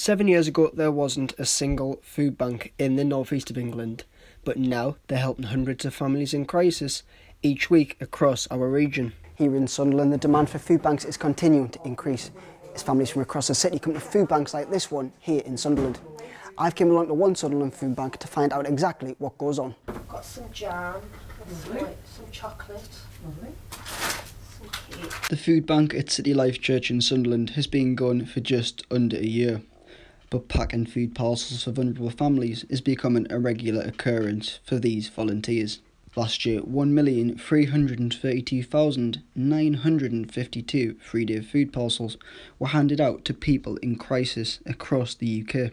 Seven years ago, there wasn't a single food bank in the northeast of England, but now they're helping hundreds of families in crisis each week across our region. Here in Sunderland, the demand for food banks is continuing to increase as families from across the city come to food banks like this one here in Sunderland. I've come along to one Sunderland food bank to find out exactly what goes on. I've got some jam, some, mm-hmm. like, some chocolate, some cake. The food bank at City Life Church in Sunderland has been going for just under a year but packing food parcels for vulnerable families is becoming a regular occurrence for these volunteers. Last year, 1,332,952 free day food parcels were handed out to people in crisis across the UK.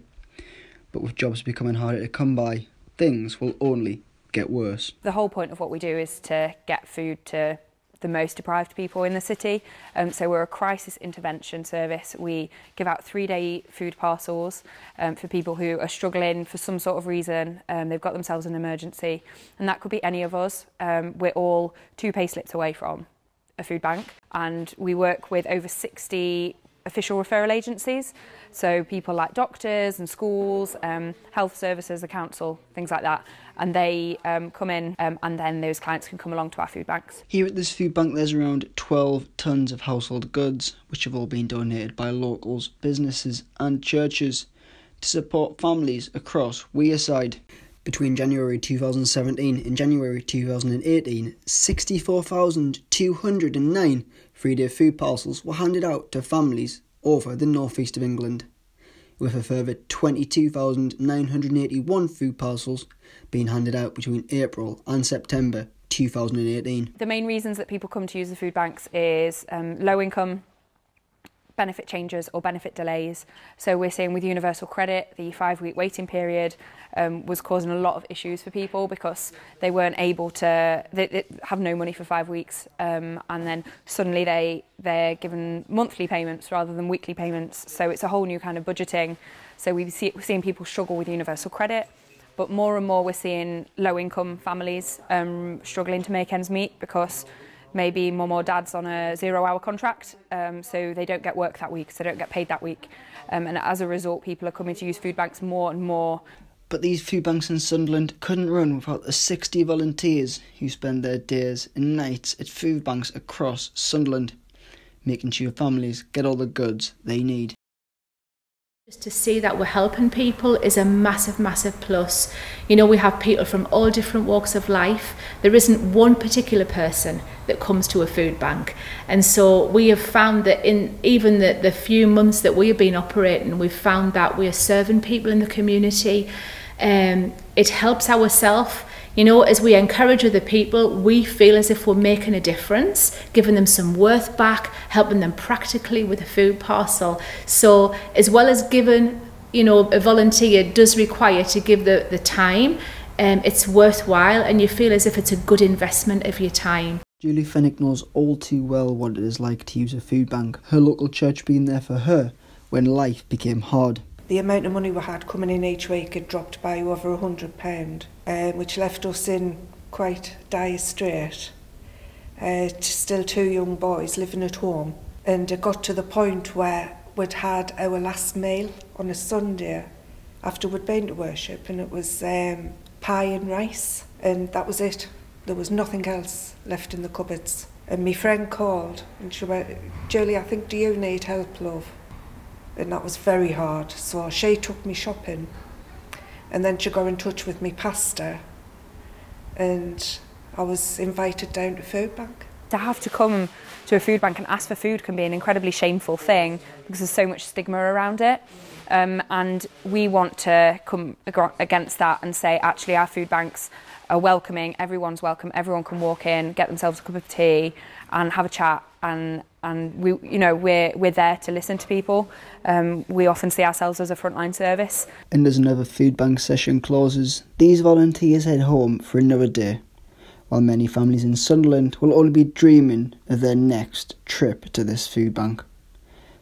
But with jobs becoming harder to come by, things will only get worse. The whole point of what we do is to get food to the most deprived people in the city. Um, so we're a crisis intervention service. We give out three-day food parcels um, for people who are struggling for some sort of reason. Um, they've got themselves an emergency, and that could be any of us. Um, we're all two pay slips away from a food bank, and we work with over 60 official referral agencies. So people like doctors and schools, um, health services, the council, things like that. And they um, come in um, and then those clients can come along to our food banks. Here at this food bank there's around 12 tonnes of household goods which have all been donated by locals, businesses and churches to support families across Wearside. Between January 2017 and January 2018, 64,209 three day food parcels were handed out to families over the northeast of England, with a further 22,981 food parcels being handed out between April and September 2018. The main reasons that people come to use the food banks is um, low income benefit changes or benefit delays. So we're seeing with universal credit, the five week waiting period um, was causing a lot of issues for people because they weren't able to they, they have no money for five weeks um, and then suddenly they they're given monthly payments rather than weekly payments. So it's a whole new kind of budgeting. So we've see, we're seeing people struggle with universal credit. But more and more we're seeing low income families um, struggling to make ends meet because maybe mum or dad's on a zero hour contract, um, so they don't get work that week, so they don't get paid that week. Um, and as a result, people are coming to use food banks more and more. But these food banks in Sunderland couldn't run without the 60 volunteers who spend their days and nights at food banks across Sunderland, making sure families get all the goods they need. Just to see that we're helping people is a massive, massive plus. You know, we have people from all different walks of life. There isn't one particular person that comes to a food bank. And so we have found that in even the, the few months that we have been operating, we've found that we are serving people in the community. Um, it helps ourselves you know, as we encourage other people, we feel as if we're making a difference, giving them some worth back, helping them practically with a food parcel. So, as well as giving, you know, a volunteer does require to give the, the time, um, it's worthwhile and you feel as if it's a good investment of your time. Julie Fennick knows all too well what it is like to use a food bank, her local church being there for her when life became hard. The amount of money we had coming in each week had dropped by over a hundred pound, uh, which left us in quite dire strait. Uh, still two young boys living at home, and it got to the point where we'd had our last meal on a Sunday after we'd been to worship, and it was um, pie and rice, and that was it. There was nothing else left in the cupboards. And my friend called and she went, Julie, I think, do you need help, love? And that was very hard. So she took me shopping and then she got in touch with me pastor and I was invited down to food bank. To have to come to a food bank and ask for food can be an incredibly shameful thing because there's so much stigma around it. Um, and we want to come against that and say actually our food banks are welcoming, everyone's welcome, everyone can walk in, get themselves a cup of tea and have a chat. And and we you know we're we're there to listen to people. Um, we often see ourselves as a frontline service. And as another food bank session closes these volunteers head home for another day while many families in Sunderland will only be dreaming of their next trip to this food bank.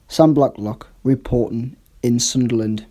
Sam Blacklock reporting in Sunderland